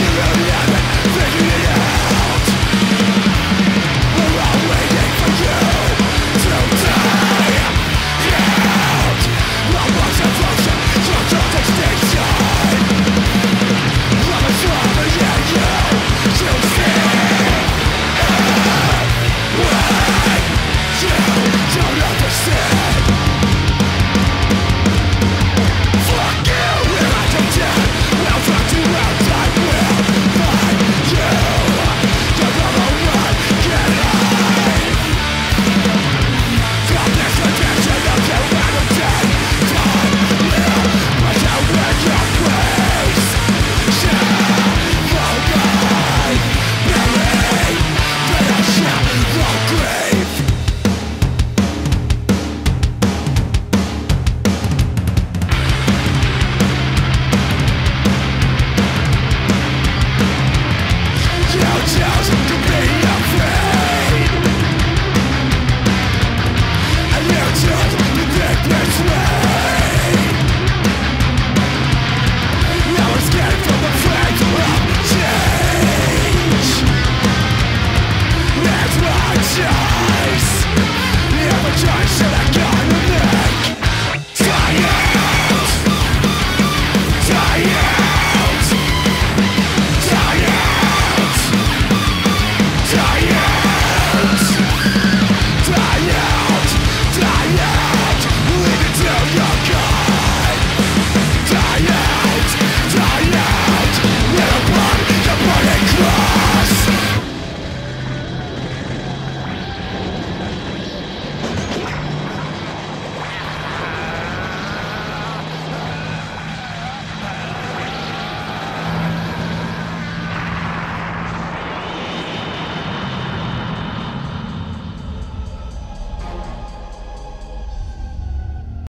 Zero